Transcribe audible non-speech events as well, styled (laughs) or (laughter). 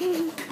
Mm-hmm. (laughs)